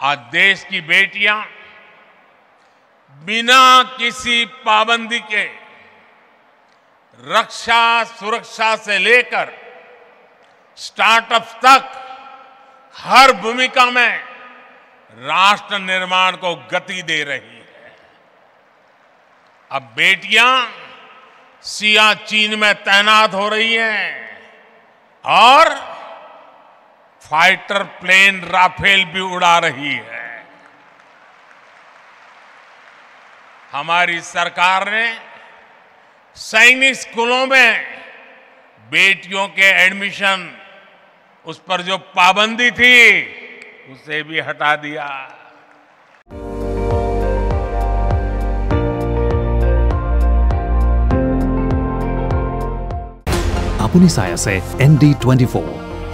आज देश की बेटियाँ बिना किसी पाबंदी के रक्षा सुरक्षा से लेकर स्टार्टअप्स तक हर भूमिका में राष्ट्र निर्माण को गति दे रही है। अब बेटियाँ सियाचीन में तैनात हो रही हैं और फाइटर प्लेन राफेल भी उड़ा रही है हमारी सरकार ने सैनिक स्कूलों में बेटियों के एडमिशन उस पर जो पाबंदी थी उसे भी हटा दिया আপুনি চাই আছে এন ডি টুৱেণ্টি ফ'ৰ